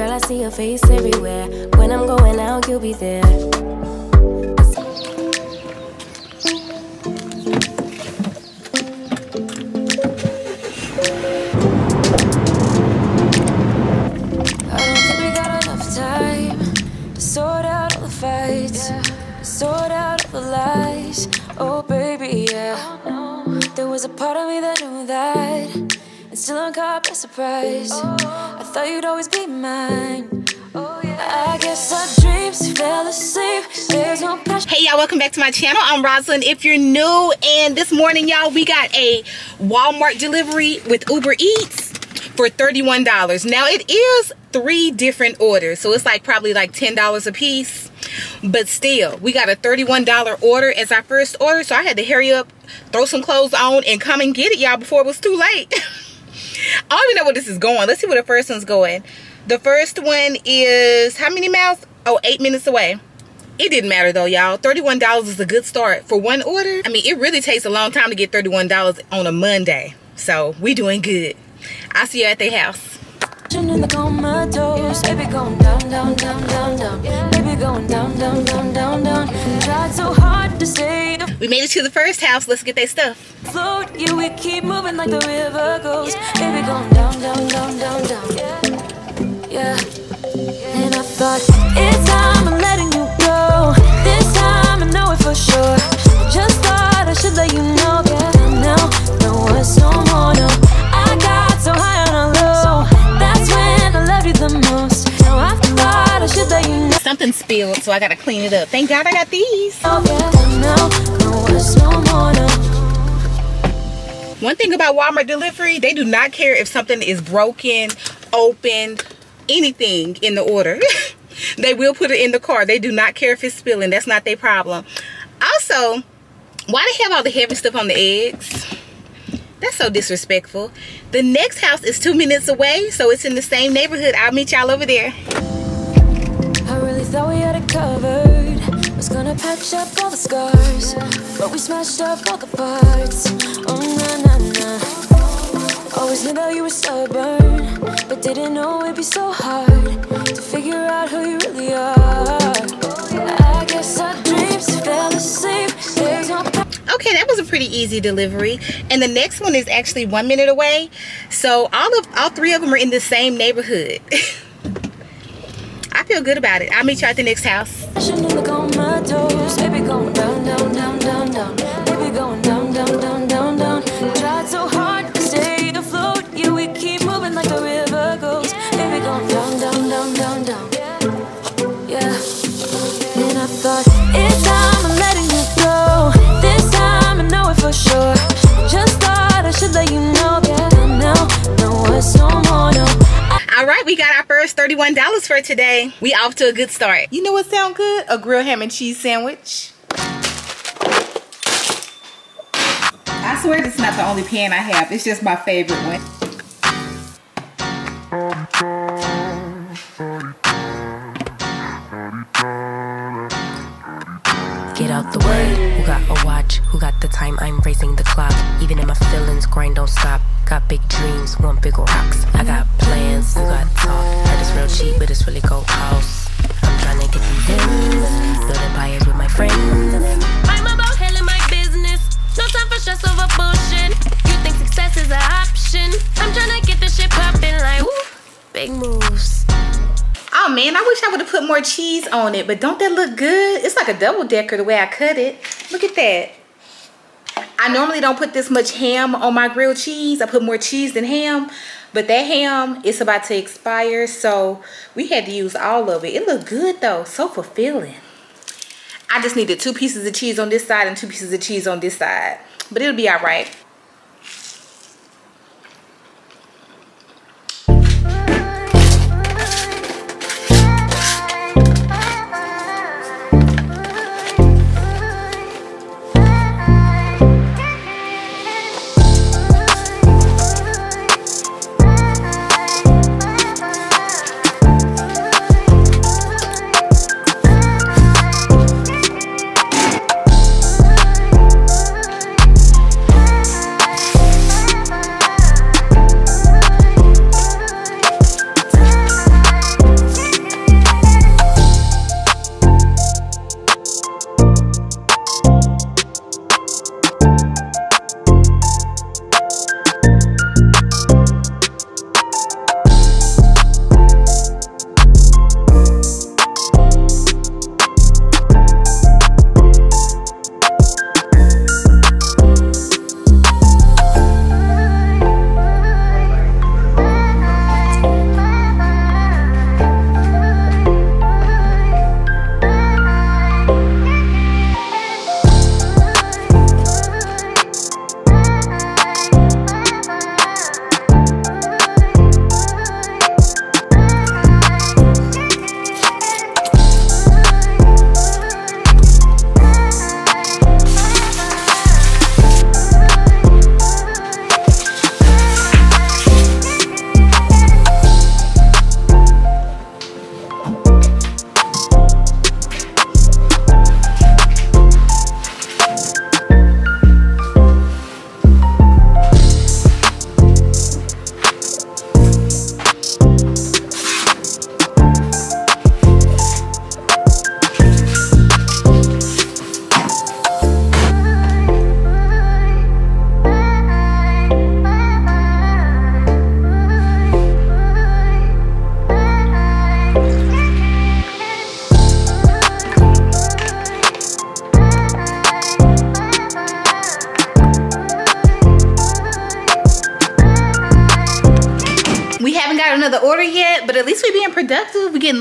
Girl, I see your face everywhere. When I'm going out, you'll be there. I don't think we got enough time to sort out all the lies. Oh, baby, yeah. There was a part of me that knew that, still I'm caught by surprise. I thought you'd always be mine. I guess our dreams fell asleep. Hey y'all, welcome back to my channel. I'm Roseland. If you're new, and this morning y'all, we got a Walmart delivery with Uber Eats for $31. Now it is three different orders, so it's like probably like $10 a piece. But still, we got a $31 order as our first order, so I had to hurry up, throw some clothes on, and come and get it, y'all, before it was too late. I don't even know where this is going. Let's see where the first one's going. The first one is how many miles? Oh, eight minutes away. It didn't matter though, y'all. $31 is a good start for one order. I mean, it really takes a long time to get $31 on a Monday. So we doing good. I'll see you at the house. Baby going down, down, down, down, down. Baby going down, down, down, down, down. Tried so hard to stay We made it to the first house. Let's get their stuff. afloat. Yeah, we keep moving like the river goes. Baby going down, down, down, down, down. Yeah. And I thought it's time I'm letting you go. This time I know it for sure. Just thought I should let you know. Something spilled, so I gotta clean it up. Thank God I got these. One thing about Walmart delivery, they do not care if something is broken, opened, anything in the order. they will put it in the car. They do not care if it's spilling. That's not their problem. Also, why they have all the heavy stuff on the eggs? That's so disrespectful. The next house is two minutes away, so it's in the same neighborhood. I'll meet y'all over there. Thought we had it covered. Was gonna patch up all the scars, but we smashed up all the parts. Oh na na na. Always knew that you were stubborn, but didn't know it'd be so hard to figure out who you really are. I guess our dreams fell asleep. Okay, that was a pretty easy delivery. And the next one is actually one minute away. So all of all three of them are in the same neighborhood. Feel good about it. I'll meet you at the next house. $31 for today. We off to a good start. You know what sound good? A grilled ham and cheese sandwich. I swear this is not the only pan I have. It's just my favorite one. Get out the way. Who got a watch? Who got the time? I'm racing the clock. Even in my feelings, grind don't stop. Got big dreams, want bigger rocks. I got plans, you got talk. It's real cheap, but it's really go house. I'm trying to get these with my friends. I'm about handling my business. No time for stress over bullshit. You think success is an option? I'm trying to get this shit poppin' like woo. Big moves. Oh man, I wish I would have put more cheese on it, but don't that look good? It's like a double decker the way I cut it. Look at that. I normally don't put this much ham on my grilled cheese. I put more cheese than ham, but that ham is about to expire, so we had to use all of it. It looked good though, so fulfilling. I just needed two pieces of cheese on this side and two pieces of cheese on this side, but it'll be all right.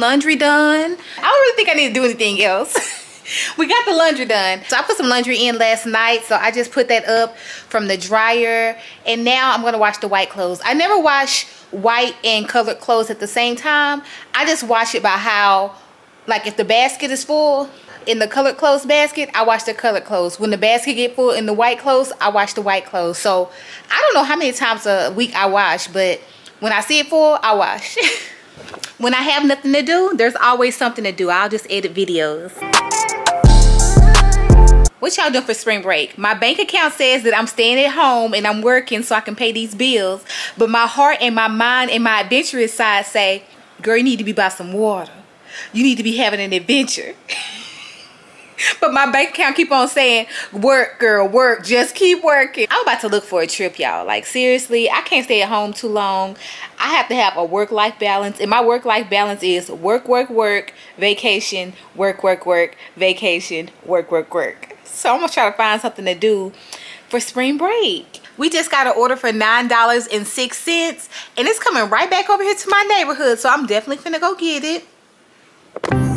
Laundry done. I don't really think I need to do anything else. we got the laundry done. So I put some laundry in last night. So I just put that up from the dryer. And now I'm gonna wash the white clothes. I never wash white and colored clothes at the same time. I just wash it by how, like if the basket is full, in the colored clothes basket, I wash the colored clothes. When the basket get full in the white clothes, I wash the white clothes. So I don't know how many times a week I wash, but when I see it full, I wash. when I have nothing to do, there's always something to do. I'll just edit videos. What y'all doing for spring break? My bank account says that I'm staying at home and I'm working so I can pay these bills. But my heart and my mind and my adventurous side say, girl, you need to be by some water. You need to be having an adventure. but my bank account keep on saying work girl work just keep working. I'm about to look for a trip y'all. Like seriously i can't stay at home too long. I have to have a work-life balance and my work-life balance is work work work vacation work work work vacation work work work. So i'm gonna try to find something to do for spring break. We just got an order for nine dollars and six cents and it's coming right back over here to my neighborhood so i'm definitely finna go get it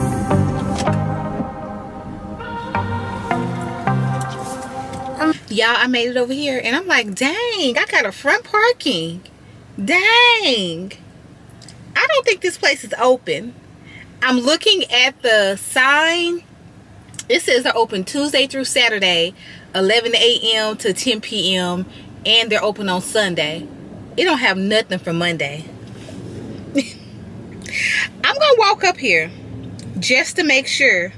y'all i made it over here and i'm like dang i got a front parking. Dang. I don't think this place is open. I'm looking at the sign. It says they're open tuesday through saturday 11 a.m to 10 p.m and they're open on sunday. It don't have nothing for monday. I'm gonna walk up here just to make sure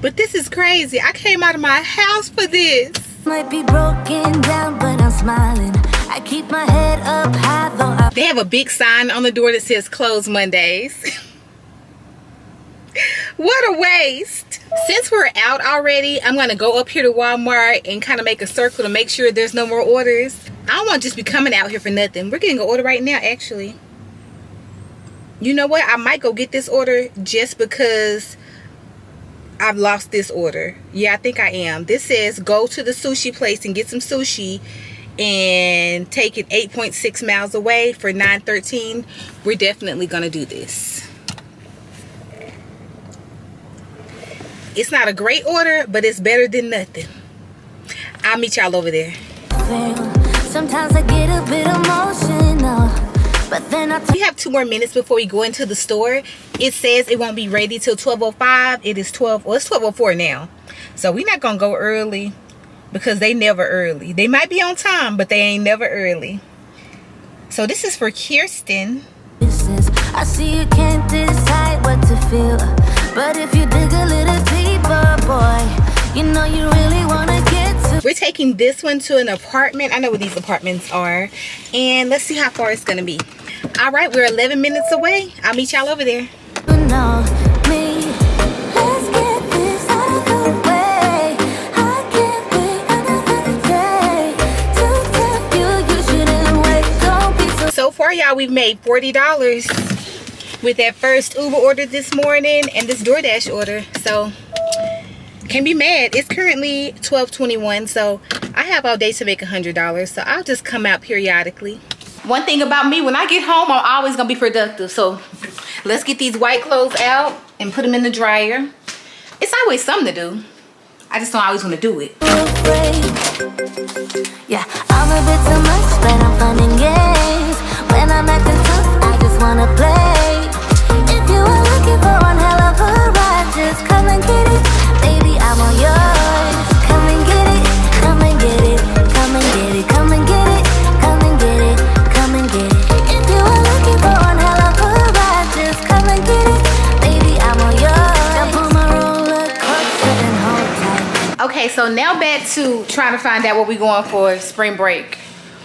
but this is crazy. I came out of my house for this. Might be broken down, but I'm smiling. I keep my head up high though. I They have a big sign on the door that says close Mondays. what a waste. Since we're out already, I'm gonna go up here to Walmart and kind of make a circle to make sure there's no more orders. I don't want to just be coming out here for nothing. We're getting an order right now, actually. You know what? I might go get this order just because I've lost this order. Yeah, I think I am. This says go to the sushi place and get some sushi and take it 8.6 miles away for 9.13. We're definitely going to do this. It's not a great order, but it's better than nothing. I'll meet y'all over there. Sometimes I get a bit emotional, but then I We have two more minutes before we go into the store. It says it won't be ready till 12.05. It is 12, well, it's 12.04 now. So we're not going to go early because they never early. They might be on time, but they ain't never early. So this is for Kirsten. I see you can't decide what to feel. But if you dig a little deeper, boy, you know you really wanna get to We're taking this one to an apartment. I know where these apartments are. And let's see how far it's going to be. All right, we're 11 minutes away. I'll meet y'all over there. know me. Let's get this out of the way. I can't wait another day to tell you you shouldn't wait. Don't be so far, y'all, we've made $40 with that first Uber order this morning and this DoorDash order. So, can't be mad. It's currently 12.21, so I have all day to make $100. So, I'll just come out periodically. One thing about me, when I get home, I'm always going to be productive. So, let's get these white clothes out and put them in the dryer. It's always something to do. I just don't always want to do it. Yeah, trying to find out what we're going for spring break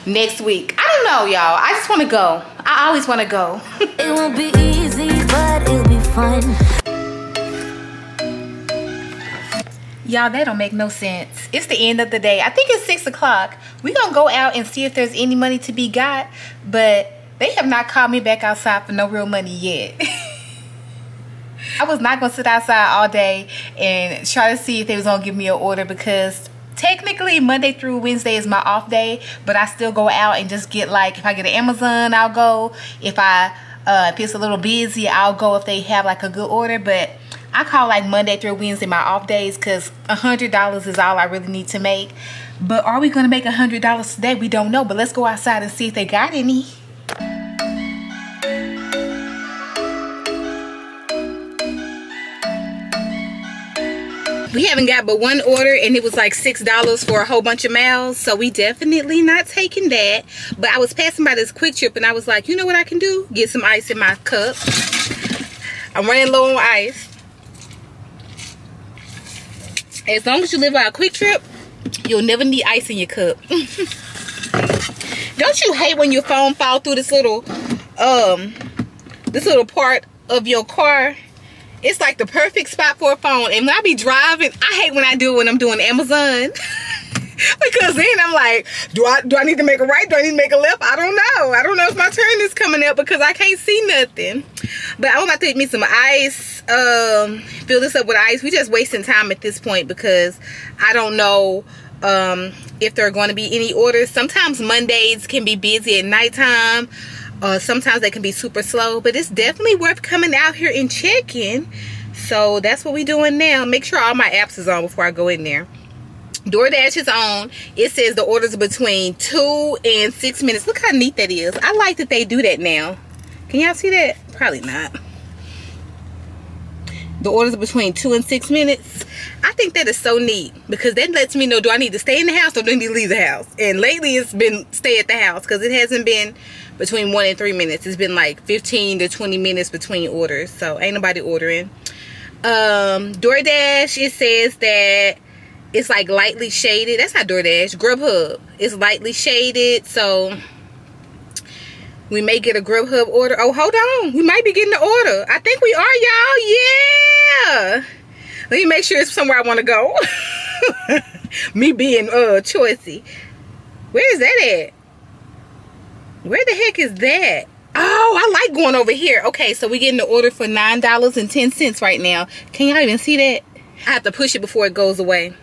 next week. I don't know, y'all. I just want to go. I always want to go. It won't be easy, but it'll be fun. y'all, that don't make no sense. It's the end of the day. I think it's 6 o'clock. we going to go out and see if there's any money to be got. But they have not called me back outside for no real money yet. I was not going to sit outside all day and try to see if they was going to give me an order because technically Monday through Wednesday is my off day, but I still go out and just get like if I get an Amazon, I'll go. If I Uh, if it's a little busy, I'll go if they have like a good order. But I call like Monday through Wednesday my off days because a hundred dollars is all I really need to make. But are we gonna make a hundred dollars today? We don't know. But let's go outside and see if they got any. We haven't got but one order and it was like six dollars for a whole bunch of miles so we definitely not taking that. But i was passing by this QuikTrip and i was like you know what i can do? Get some ice in my cup. I'm running low on ice. As long as you live by a QuikTrip you'll never need ice in your cup. Don't you hate when your phone fall through this little um this little part of your car it's like the perfect spot for a phone. And when I be driving, I hate when I do when I'm doing Amazon. because then I'm like, do I do I need to make a right? Do I need to make a left? I don't know. I don't know if my turn is coming up because I can't see nothing. But I'm about to take me some ice. Um, fill this up with ice. We just wasting time at this point because I don't know um, if there are going to be any orders. Sometimes Mondays can be busy at nighttime. Uh, sometimes they can be super slow, but it's definitely worth coming out here and checking. So that's what we're doing now. Make sure all my apps is on before I go in there. DoorDash is on. It says the orders between two and six minutes. Look how neat that is. I like that they do that now. Can y'all see that? Probably not. The orders between two and six minutes. I think that is so neat because that lets me know do I need to stay in the house or do I need to leave the house? And lately it's been stay at the house because it hasn't been between one and three minutes. It's been like 15 to 20 minutes between orders. So ain't nobody ordering. Um, DoorDash, it says that it's like lightly shaded. That's not DoorDash. Grubhub. It's lightly shaded. So we may get a Grubhub order. Oh, hold on. We might be getting the order. I think we are, y'all. Yeah. Let me make sure it's somewhere I want to go. me being uh choicy. Where is that at? Where the heck is that? Oh, I like going over here. Okay, so we're getting the order for $9.10 right now. Can y'all even see that? I have to push it before it goes away.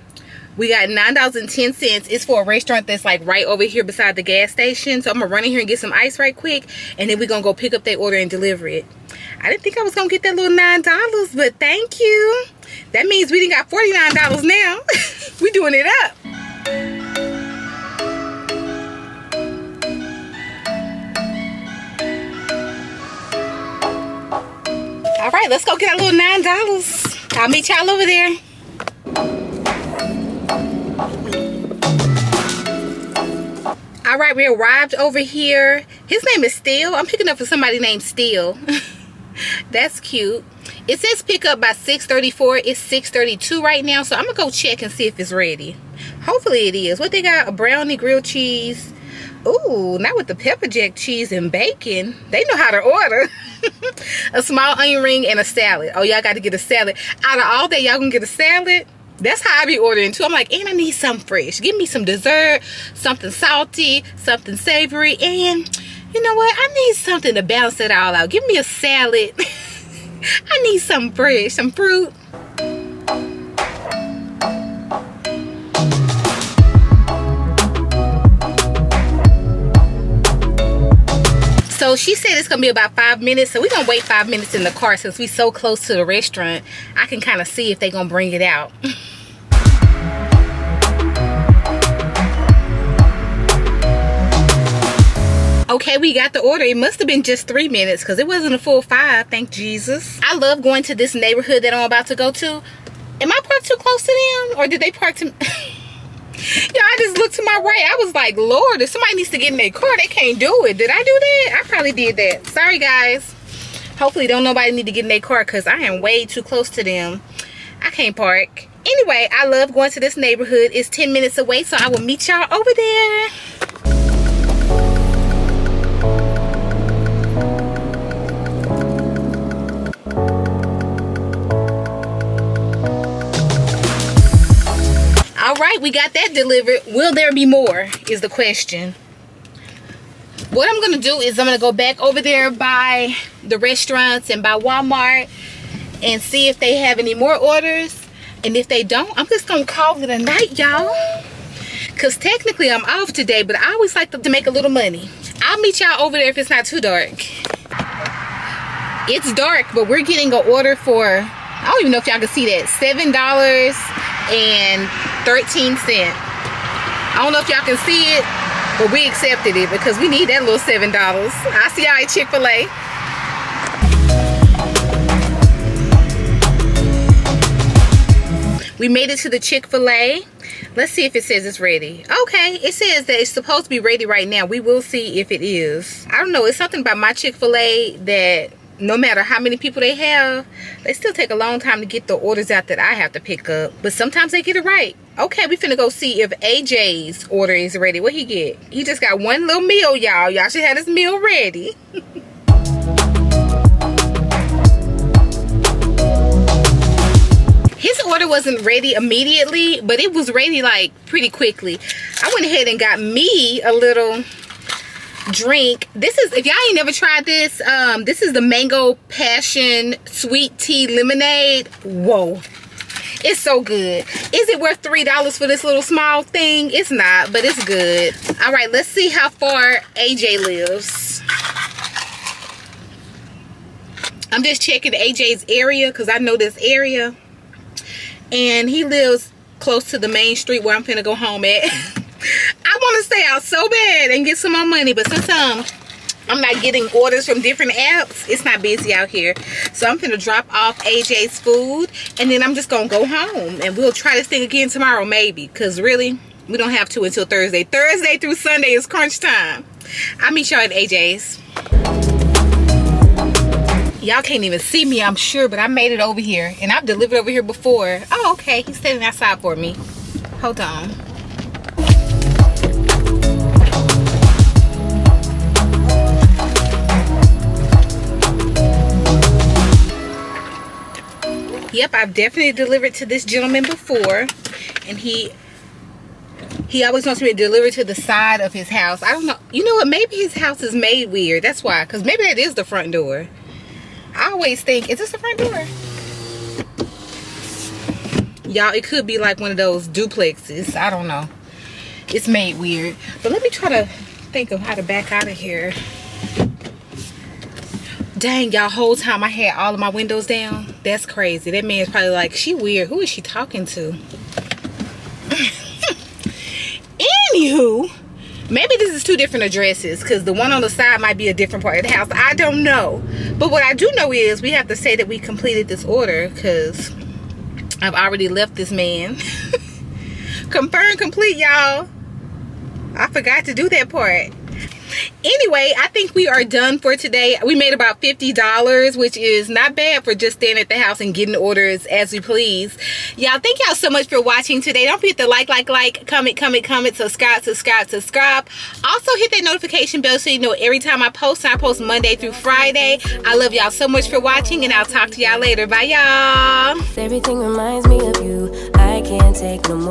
We got $9.10. It's for a restaurant that's like right over here beside the gas station. So I'm to run in here and get some ice right quick. And then we're to go pick up that order and deliver it. I didn't think I was to get that little $9, but thank you. That means we didn't got $49 now. we doing it up. All right, let's go get a little nine dollars. I'll meet y'all over there. Right, we arrived over here. His name is Steel. I'm picking up for somebody named Steel. That's cute. It says pick up by 6.34. It's 6.32 right now, so I'm going to go check and see if it's ready. Hopefully it is. What they got? A brownie, grilled cheese. Ooh, not with the pepper jack cheese and bacon. They know how to order. a small onion ring and a salad. Oh, y'all got to get a salad. Out of all that, y'all gonna get a salad? That's how I be ordering too. I'm like, and I need something fresh. Give me some dessert, something salty, something savory, and you know what? I need something to balance it all out. Give me a salad. I need something fresh, some fruit. So she said it's gonna be about five minutes. So we're gonna wait five minutes in the car since we so close to the restaurant. I can kind of see if they gonna bring it out. okay we got the order it must have been just three minutes because it wasn't a full five thank jesus i love going to this neighborhood that i'm about to go to am i parked too close to them or did they park to me? Yeah, I just looked to my right. I was like, Lord, if somebody needs to get in their car, they can't do it. Did I do that? I probably did that. Sorry, guys. Hopefully, don't nobody need to get in their car because I am way too close to them. I can't park. Anyway, I love going to this neighborhood. It's 10 minutes away, so I will meet y'all over there. Right, we got that delivered. Will there be more is the question. What I'm going to do is I'm going to go back over there by the restaurants and by Walmart and see if they have any more orders. And if they don't, I'm just going to call it a night, y'all. Because technically I'm off today, but I always like to make a little money. I'll meet y'all over there if it's not too dark. it's dark, but we're getting an order for, I don't even know if y'all can see that, $7 and 13 cents. I don't know if y'all can see it, but we accepted it because we need that little $7. I see y'all at Chick-fil-A. We made it to the Chick-fil-A. Let's see if it says it's ready. Okay, it says that it's supposed to be ready right now. We will see if it is. I don't know. It's something about my Chick-fil-A that no matter how many people they have, they still take a long time to get the orders out that I have to pick up. But sometimes they get it right. Okay, we finna go see if AJ's order is ready. What he get? He just got one little meal, y'all. Y'all should have his meal ready. his order wasn't ready immediately but it was ready like pretty quickly i went ahead and got me a little drink. This is if y'all ain't never tried this um this is the mango passion sweet tea lemonade. Whoa. It's so good. Is it worth three dollars for this little small thing? It's not but it's good. All right let's see how far aj lives. I'm just checking aj's area because i know this area. And he lives close to the main street where I'm finna go home at. I want to stay out so bad and get some more money, but um, I'm not getting orders from different apps, it's not busy out here. So I'm going to drop off AJ's food, and then I'm just gonna go home, and we'll try this thing again tomorrow, maybe, because really, we don't have to until Thursday. Thursday through Sunday is crunch time. I'll meet y'all at AJ's y'all can't even see me i'm sure but i made it over here and i've delivered over here before oh okay he's standing outside for me hold on yep i've definitely delivered to this gentleman before and he he always wants me to deliver to the side of his house i don't know you know what maybe his house is made weird that's why because maybe that is the front door I always think, is this the front door? Y'all, it could be like one of those duplexes. I don't know. It's made weird. But let me try to think of how to back out of here. Dang, y'all, whole time I had all of my windows down. That's crazy. That man's probably like, she weird. Who is she talking to? Anywho, maybe this is two different addresses because the one on the side might be a different part of the house i don't know but what i do know is we have to say that we completed this order because i've already left this man confirm complete y'all i forgot to do that part anyway i think we are done for today. We made about 50 dollars which is not bad for just staying at the house and getting orders as we please. Y'all thank y'all so much for watching today. Don't forget to like like like comment comment comment subscribe subscribe subscribe. Also hit that notification bell so you know every time i post. I post monday through friday. I love y'all so much for watching and i'll talk to y'all later. Bye y'all. Everything reminds me of you. I can't take no more.